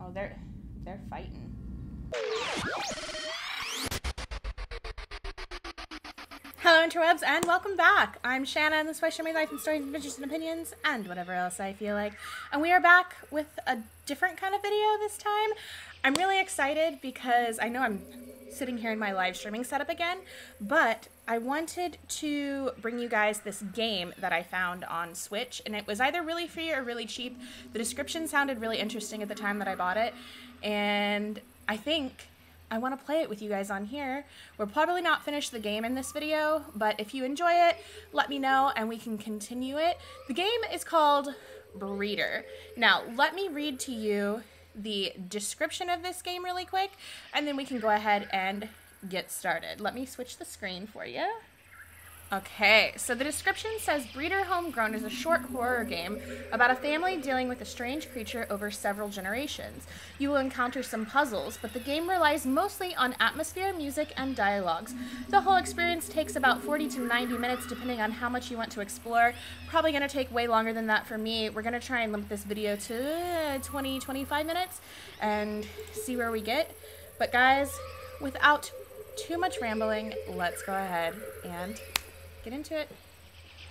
Oh, they're they're fighting. Hello, interwebs, and welcome back. I'm Shana, and this is why I share my life and stories, adventures, and opinions, and whatever else I feel like. And we are back with a different kind of video this time. I'm really excited because I know I'm sitting here in my live streaming setup again, but I wanted to bring you guys this game that I found on Switch, and it was either really free or really cheap. The description sounded really interesting at the time that I bought it, and I think I want to play it with you guys on here. We'll probably not finish the game in this video, but if you enjoy it, let me know and we can continue it. The game is called Breeder. Now, let me read to you the description of this game really quick, and then we can go ahead and get started. Let me switch the screen for you. Okay, so the description says Breeder Homegrown is a short horror game about a family dealing with a strange creature over several generations. You will encounter some puzzles, but the game relies mostly on atmosphere, music, and dialogues. The whole experience takes about 40 to 90 minutes depending on how much you want to explore. Probably going to take way longer than that for me. We're going to try and limit this video to 20 25 minutes and see where we get. But guys, without too much rambling, let's go ahead and get into it.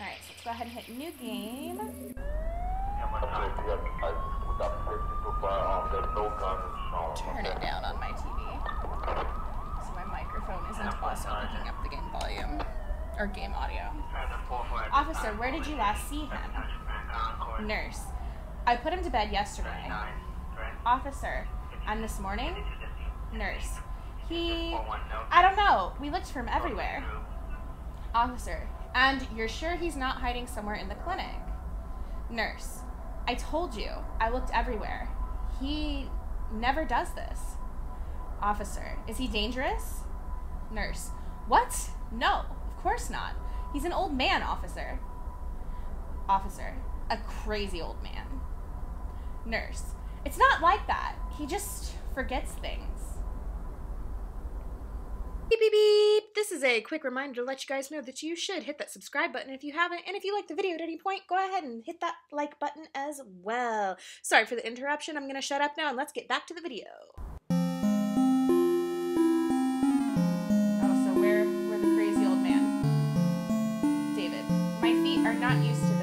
All right, so let's go ahead and hit new game. Turn it down on my TV. So my microphone isn't also picking up the game volume or game audio. Officer, where did you last see him? Nurse, I put him to bed yesterday. Officer, and this morning? Nurse, he. I don't know. We looked for him everywhere. Officer, and you're sure he's not hiding somewhere in the clinic? Nurse, I told you. I looked everywhere. He never does this. Officer, is he dangerous? Nurse, what? No, of course not. He's an old man, officer. Officer, a crazy old man. Nurse, it's not like that. He just forgets things. Beep, beep, beep. This is a quick reminder to let you guys know that you should hit that subscribe button if you haven't. And if you like the video at any point, go ahead and hit that like button as well. Sorry for the interruption. I'm going to shut up now and let's get back to the video. Oh, so we're, we're the crazy old man. David, my feet are not used to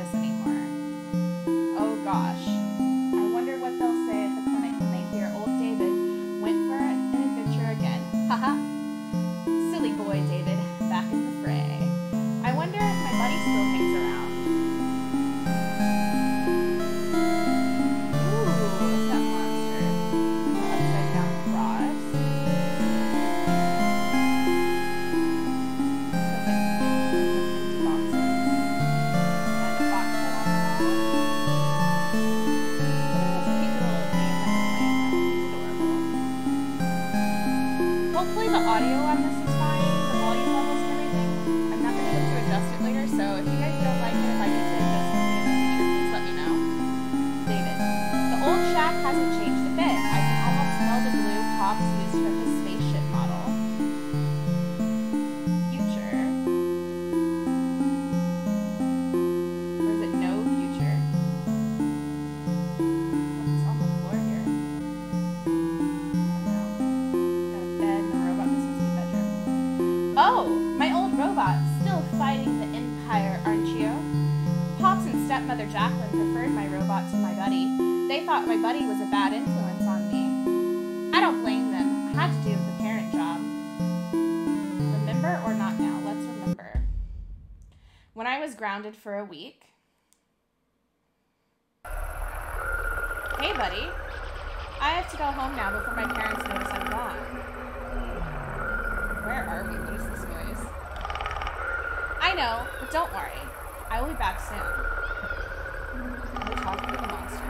grounded for a week. Hey, buddy. I have to go home now before my parents notice I'm gone. Where are we? What is this noise? I know, but don't worry. I will be back soon. We're talking to the monster.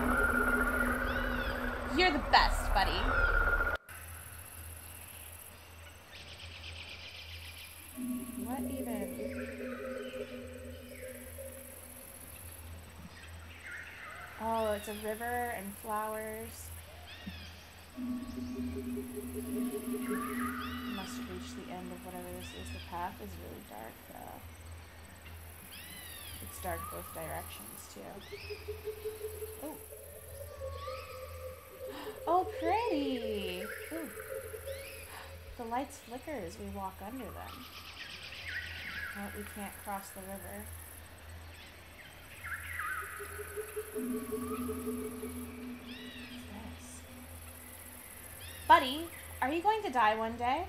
You're the best, buddy. of river and flowers. Must have reached the end of whatever this is. The path is really dark though. It's dark both directions too. Oh. Oh, pretty! Ooh. The lights flicker as we walk under them. We can't cross the river. Buddy, are you going to die one day?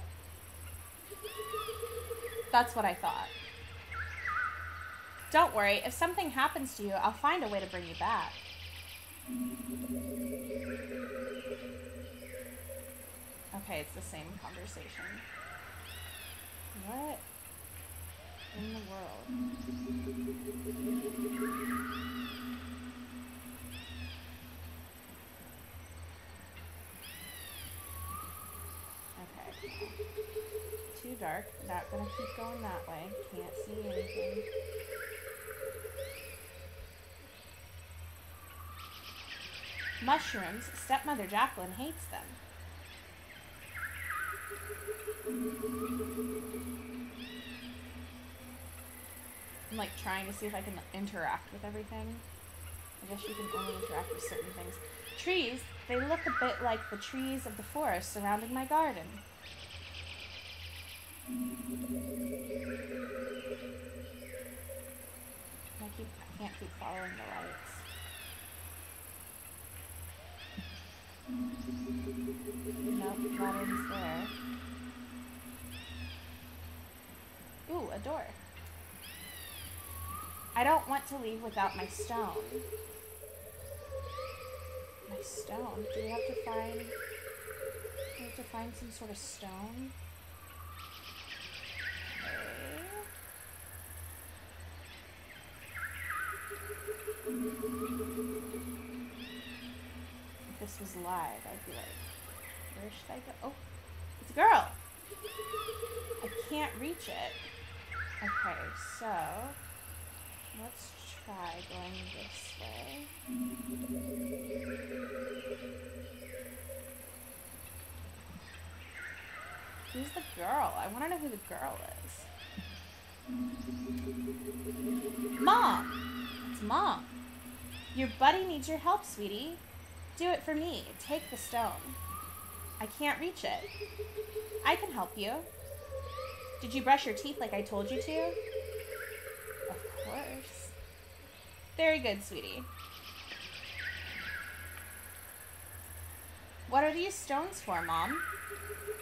That's what I thought. Don't worry, if something happens to you, I'll find a way to bring you back. Okay, it's the same conversation. What in the world? Dark. Not gonna keep going that way. Can't see anything. Mushrooms. Stepmother Jacqueline hates them. I'm like trying to see if I can interact with everything. I guess you can only interact with certain things. Trees, they look a bit like the trees of the forest surrounding my garden. Keep following the lights. Nope, there. Ooh, a door. I don't want to leave without my stone. My stone? Do we have to find... Do we have to find some sort of stone? Okay. If this was live, I'd be like, where should I go? Oh, it's a girl! I can't reach it. Okay, so let's try going this way. Who's the girl? I want to know who the girl is. Mom! It's mom. Your buddy needs your help, sweetie. Do it for me. Take the stone. I can't reach it. I can help you. Did you brush your teeth like I told you to? Of course. Very good, sweetie. What are these stones for, Mom?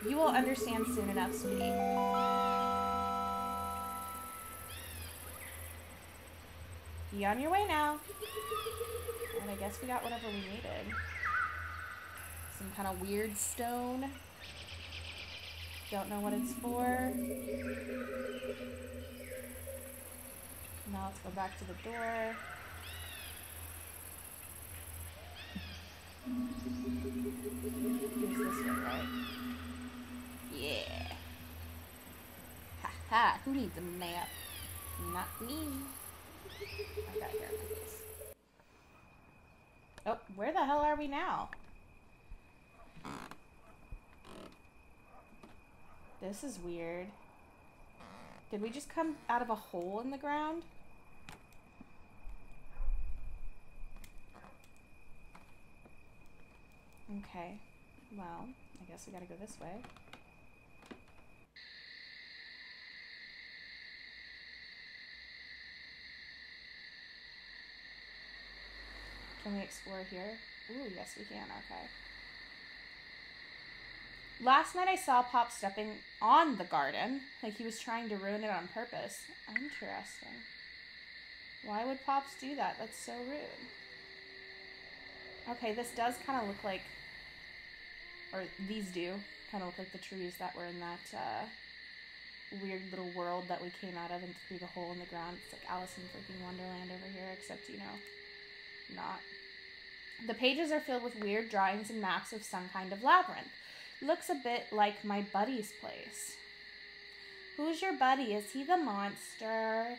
You will understand soon enough, sweetie. Be on your way now. I guess we got whatever we needed. Some kind of weird stone. Don't know what it's for. Now let's go back to the door. Here's this way, right? Yeah. Ha ha, who needs a map? Not me. I got face. Oh, where the hell are we now? This is weird. Did we just come out of a hole in the ground? Okay. Well, I guess we gotta go this way. Can we explore here? Ooh, yes we can, okay. Last night I saw Pop stepping on the garden, like he was trying to ruin it on purpose. Interesting. Why would Pops do that? That's so rude. Okay, this does kind of look like, or these do kind of look like the trees that were in that uh, weird little world that we came out of and through the hole in the ground. It's like Alice in freaking Wonderland over here, except, you know, not. The pages are filled with weird drawings and maps of some kind of labyrinth. Looks a bit like my buddy's place. Who's your buddy? Is he the monster?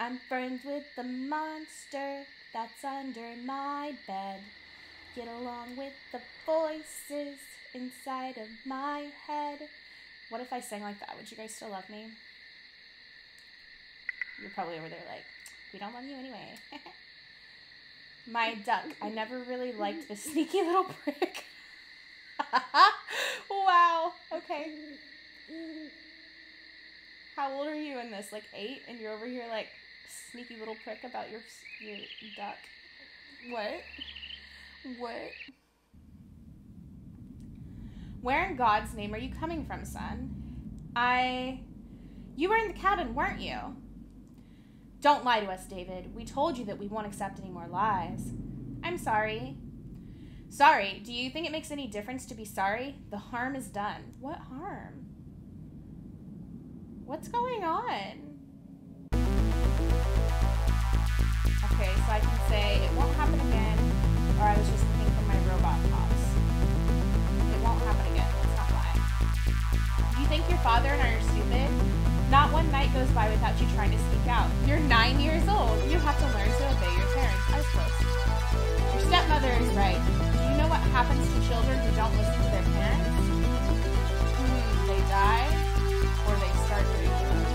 I'm friends with the monster that's under my bed. Get along with the voices inside of my head. What if I sang like that? Would you guys still love me? You're probably over there like, we don't love you anyway. my duck. I never really liked this sneaky little prick. wow. Okay. How old are you in this? Like eight, and you're over here like sneaky little prick about your your duck. What? What? Where in God's name are you coming from, son? I. You were in the cabin, weren't you? Don't lie to us, David. We told you that we won't accept any more lies. I'm sorry. Sorry. Do you think it makes any difference to be sorry? The harm is done. What harm? What's going on? Okay, so I can say it won't happen again, or I was just looking for my robot pops. It won't happen again. Let's not lie. Do you think your father and I are stupid? Not one night goes by without you trying to sneak out. You're nine years old. You have to learn to obey your parents. I close. Your stepmother is right. Do you know what happens to children who don't listen to their parents? Hmm, they die, or they start doing drugs.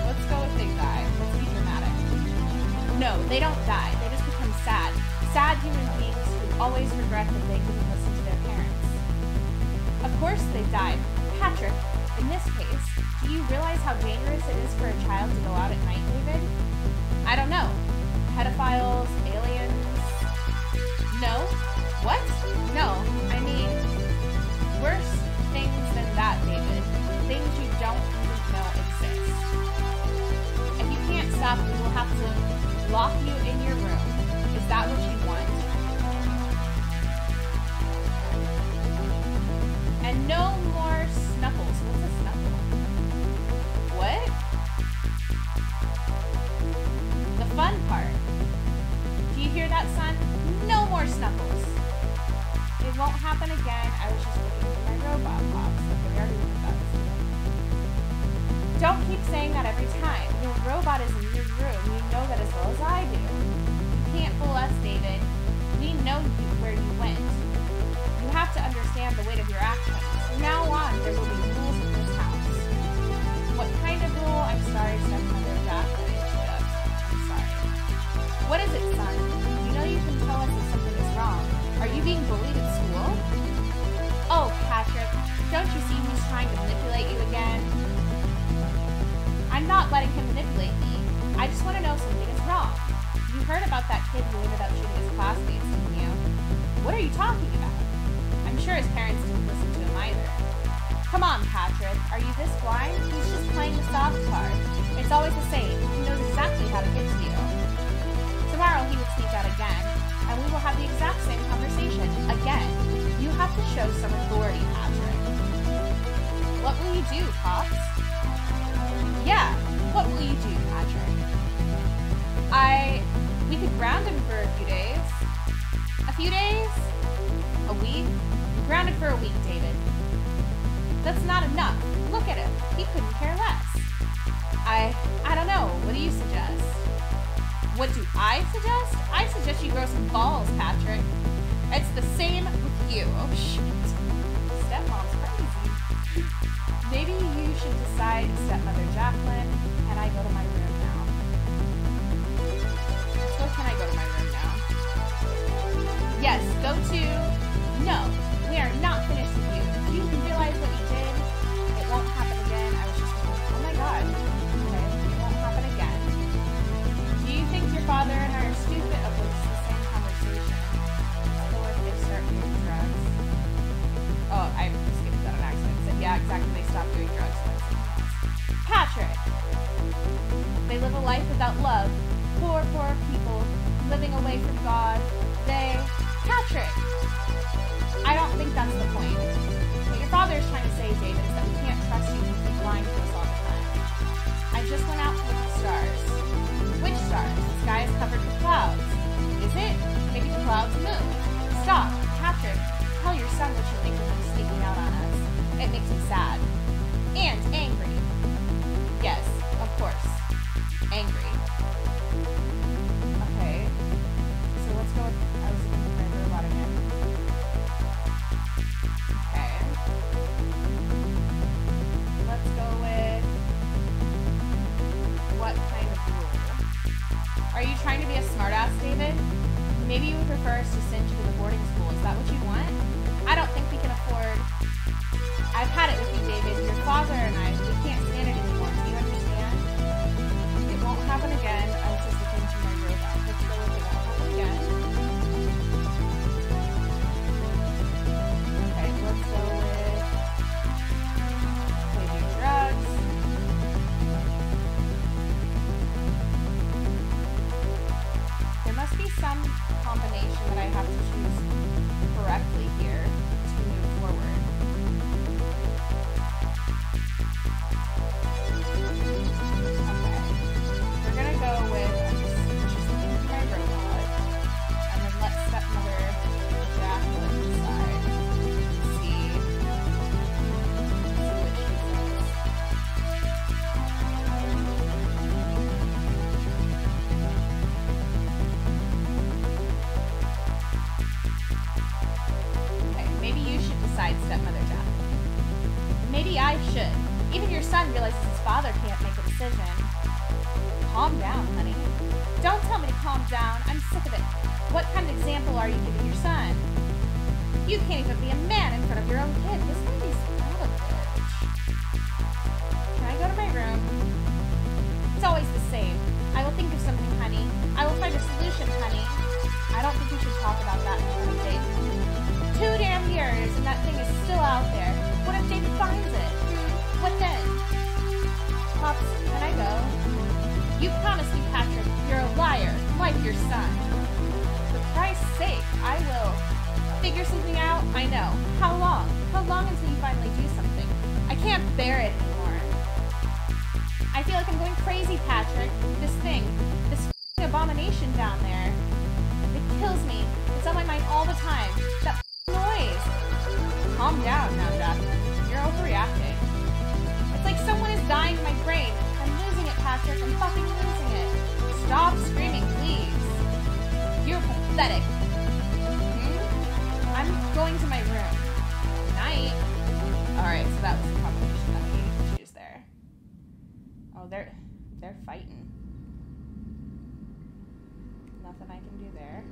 Let's go with they die. Let's be dramatic. No, they don't die. They just become sad. Sad human beings who always regret that they didn't listen to their parents. Of course they died. Patrick, in this case, do you realize how dangerous it is for a child to go out at night, David? I don't know. Pedophiles, aliens. No? What? No, I mean, worse things than that, David. Things you don't know exist. If you can't stop, we will have to lock you in your room. Is that what you want? And no more. What? The fun part. Do you hear that, son? No more snuffles. It won't happen again. I was just for my robot. Don't keep saying that every time. Your robot is in your room. You know that as well as I do. You can't fool us, David. We know where you went. You have to understand the weight of your actions. From now on, there will be I'm sorry, stepmother. I'm sorry. What is it, son? You know you can tell us if something is wrong. Are you being bullied at school? Oh, Patrick, don't you see he's trying to manipulate you again? I'm not letting him manipulate me. I just want to know something is wrong. You heard about that kid who ended up shooting his classmates, didn't you? What are you talking about? I'm sure his parents didn't listen to him either. Come on, Patrick. Are you this blind? He's just playing the soft card. It's always the same. He knows exactly how to get to you. Tomorrow he would sneak out again, and we will have the exact same conversation again. You have to show some authority, Patrick. What will you do, Pops? Yeah, what will you do, Patrick? I. We could ground him for a few days. A few days? A week? Grounded for a week, David. That's not enough. Look at him. He couldn't care less. I. I don't know. What do you suggest? What do I suggest? I suggest you grow some balls, Patrick. It's the same with you. Oh, shit. Stepmom's crazy. Maybe you should decide, stepmother Jacqueline, can I go to my room It makes me sad. And angry. Yes, of course. Angry. Okay. So let's go with. I was looking for my robot again. Okay. Let's go with. What kind of rule? Are you trying to be a smartass, David? Maybe you would prefer us to send you to the boarding school. Is that what you want? Lord, I've had it with you, David. Your father and I, we can't stand it anymore. Do you understand? It won't happen again. Even your son realizes his father can't make a decision. Calm down, honey. Don't tell me to calm down. I'm sick of it. What kind of example are you giving your son? You can't even be a man in front of your own kid. This lady's savage. Can I go to my room? It's always the same. I will think of something, honey. I will find a solution, honey. I don't think we should talk about that in. Two damn years and that thing is still out there. What if David finds it? What then? Pops, can I go? You promised me, Patrick. You're a liar, like your son. For Christ's sake, I will figure something out. I know. How long? How long until you finally do something? I can't bear it anymore. I feel like I'm going crazy, Patrick. This thing, this abomination down there, it kills me. It's on my mind all the time. That noise. Calm down now, Jack. You're overreacting. Someone is dying in my brain. I'm losing it, Patrick. I'm fucking losing it. Stop screaming, please. You're pathetic. Hmm? I'm going to my room. Night. Alright, so that was the combination that we choose there. Oh, they're they're fighting. Nothing I can do there.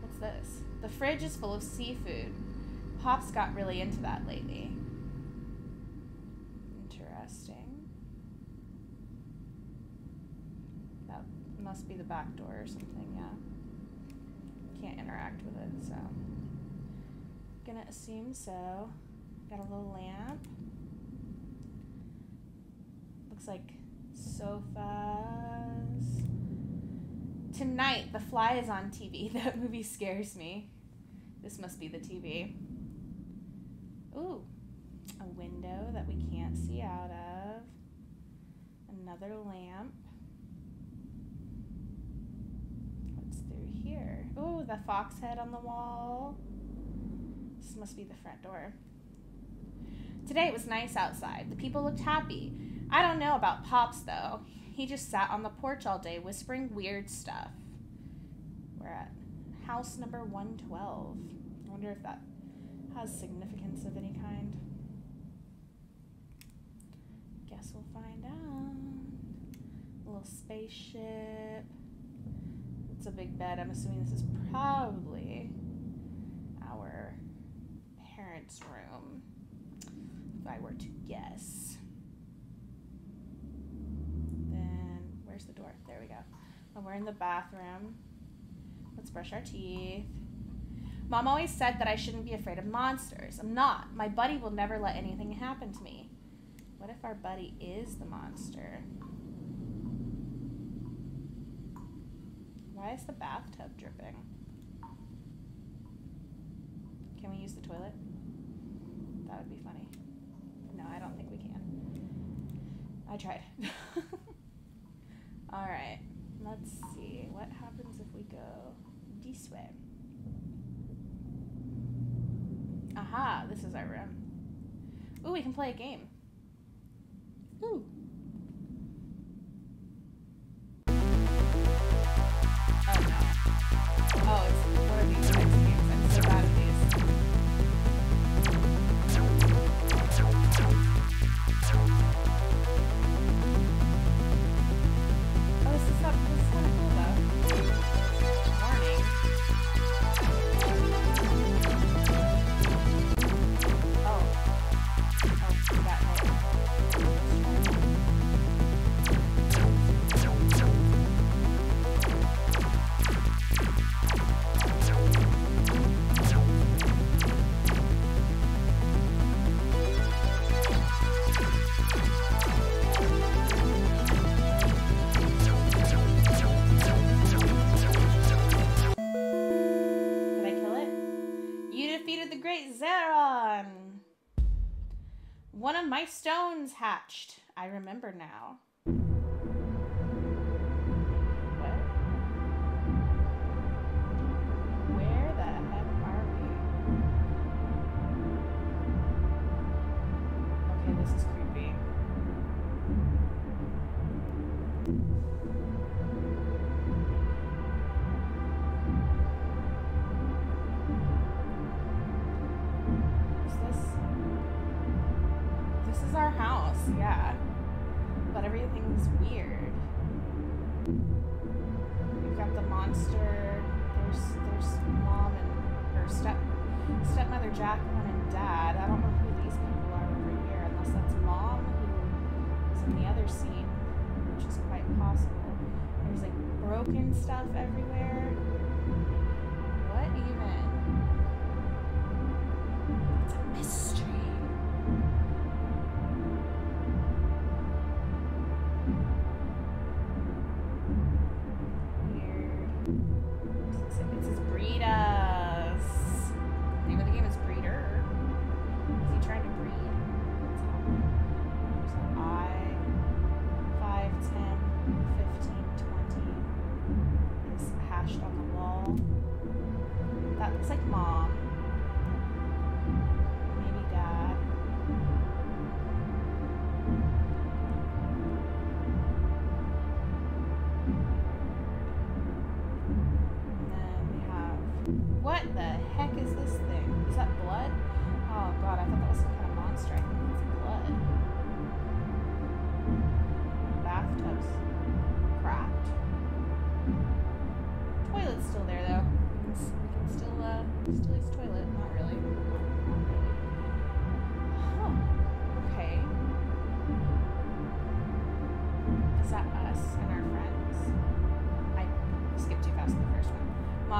What's this? The fridge is full of seafood. Pop's got really into that lately. Interesting. That must be the back door or something, yeah. Can't interact with it, so. Gonna assume so. Got a little lamp. Looks like sofas. Tonight, The Fly is on TV. That movie scares me. This must be the TV. Ooh, a window that we can't see out of. Another lamp. What's through here? Oh, the fox head on the wall. This must be the front door. Today it was nice outside. The people looked happy. I don't know about Pops though. He just sat on the porch all day whispering weird stuff. We're at house number 112. I wonder if that has significance of any kind. Guess we'll find out. A little spaceship. It's a big bed. I'm assuming this is probably our parents' room. If I were to guess. Then, where's the door? There we go. And we're in the bathroom. Let's brush our teeth. Mom always said that I shouldn't be afraid of monsters. I'm not. My buddy will never let anything happen to me. What if our buddy is the monster? Why is the bathtub dripping? Can we use the toilet? That would be funny. No, I don't think we can. I tried. Alright, let's see. What happens if we go this way? Aha, this is our room. Ooh, we can play a game. Ooh. Oh, it's one of these games. I'm so bad stones hatched. I remember now. Yeah. But everything's weird. We've got the monster. There's there's mom and her step stepmother Jacqueline and dad. I don't know who these people are over here, unless that's mom who was in the other scene, which is quite possible. There's like broken stuff everywhere. What even? It's a mystery.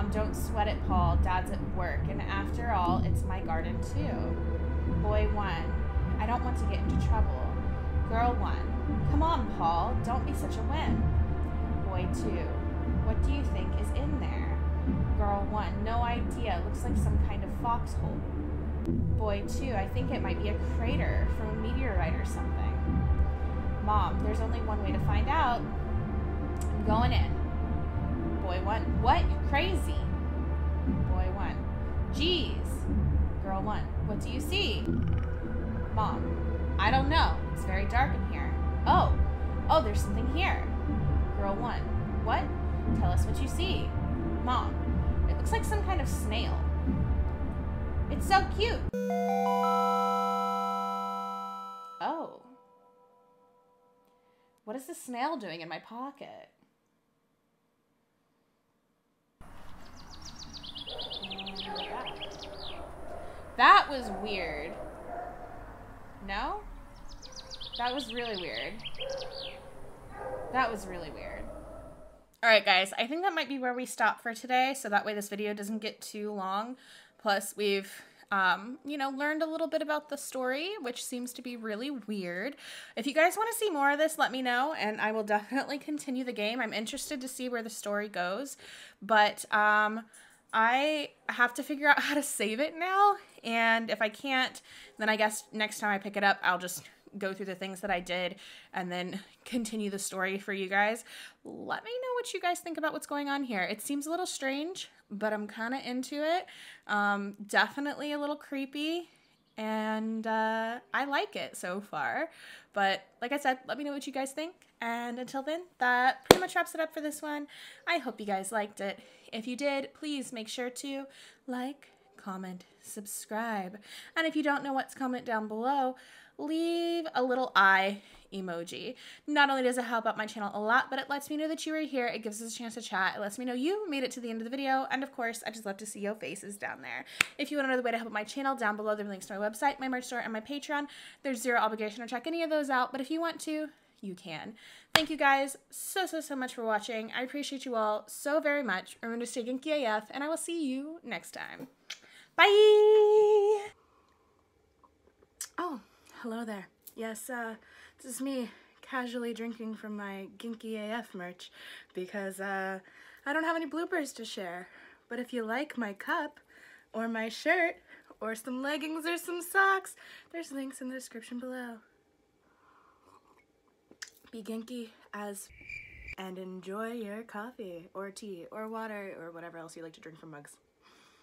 Mom, don't sweat it, Paul. Dad's at work. And after all, it's my garden too. Boy one, I don't want to get into trouble. Girl one, come on, Paul. Don't be such a wimp. Boy two, what do you think is in there? Girl one, no idea. Looks like some kind of foxhole. Boy two, I think it might be a crater from a meteorite or something. Mom, there's only one way to find out. I'm going in. Boy one, what? You crazy? Boy one, geez. Girl one, what do you see? Mom, I don't know. It's very dark in here. Oh, oh, there's something here. Girl one, what? Tell us what you see. Mom, it looks like some kind of snail. It's so cute. Oh. What is the snail doing in my pocket? That was weird. No? That was really weird. That was really weird. All right, guys, I think that might be where we stop for today, so that way this video doesn't get too long. Plus, we've, um, you know, learned a little bit about the story, which seems to be really weird. If you guys want to see more of this, let me know, and I will definitely continue the game. I'm interested to see where the story goes, but um, I have to figure out how to save it now, and if I can't, then I guess next time I pick it up, I'll just go through the things that I did and then continue the story for you guys. Let me know what you guys think about what's going on here. It seems a little strange, but I'm kind of into it. Um, definitely a little creepy, and uh, I like it so far. But like I said, let me know what you guys think. And until then, that pretty much wraps it up for this one. I hope you guys liked it. If you did, please make sure to like, comment, subscribe. And if you don't know what's comment down below, leave a little eye emoji. Not only does it help out my channel a lot, but it lets me know that you are here. It gives us a chance to chat. It lets me know you made it to the end of the video. And of course, I just love to see your faces down there. If you want to know the way to help my channel, down below there are links to my website, my merch store, and my Patreon. There's zero obligation to check any of those out, but if you want to, you can. Thank you guys so, so, so much for watching. I appreciate you all so very much. Remember to stay genki AF, and I will see you next time. Bye! Oh, hello there. Yes, uh, this is me casually drinking from my Genki AF merch because, uh, I don't have any bloopers to share. But if you like my cup, or my shirt, or some leggings or some socks, there's links in the description below. Be genki as and enjoy your coffee or tea or water or whatever else you like to drink from mugs.